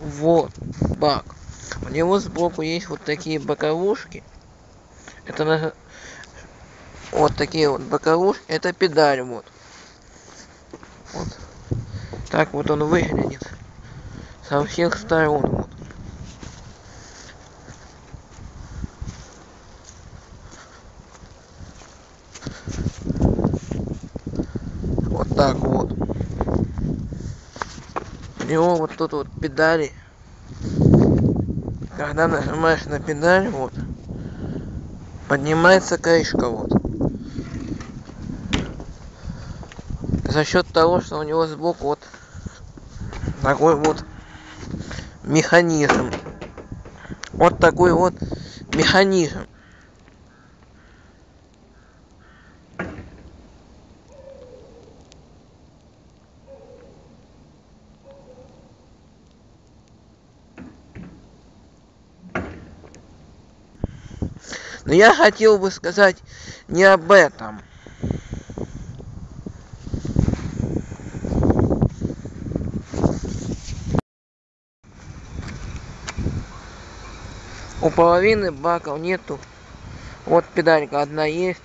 Вот бак. У него сбоку есть вот такие боковушки. Это на... вот такие вот боковушки. Это педаль вот. Вот. Так вот он выглядит. Со всех сторон вот. Вот так вот. Него вот тут вот педали. Когда нажимаешь на педаль, вот, поднимается крышка, вот. За счет того, что у него сбоку вот такой вот механизм. Вот такой вот механизм. Но я хотел бы сказать не об этом. У половины баков нету. Вот педалька одна есть.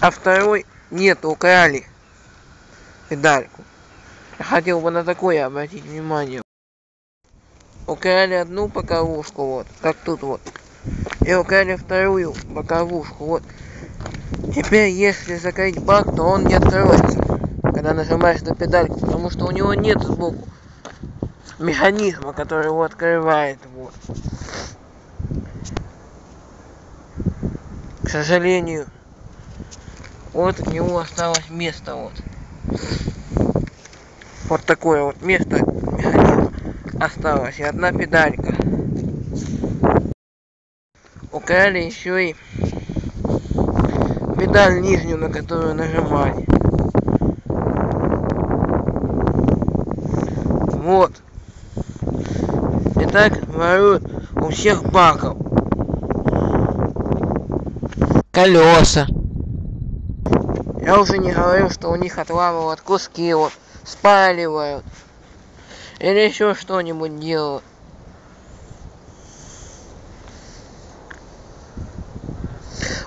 А второй нет, украли педальку. Хотел бы на такое обратить внимание. Украли одну боковушку, вот, как тут вот. И украли вторую боковушку, вот. Теперь, если закрыть бак, то он не откроется, когда нажимаешь на педальку, потому что у него нет сбоку механизма, который его открывает, вот. К сожалению, вот у него осталось место, вот. Вот такое вот место механизма осталось, и одна педалька. Украли еще и педаль нижнюю, на которую нажимать. Вот. И так воруют у всех баков. Колеса. Я уже не говорю, что у них отламывают куски, вот, спаливают. Или еще что-нибудь делают.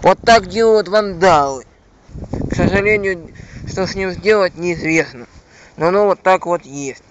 Вот так делают вандалы. К сожалению, что с ним сделать неизвестно. Но оно вот так вот есть.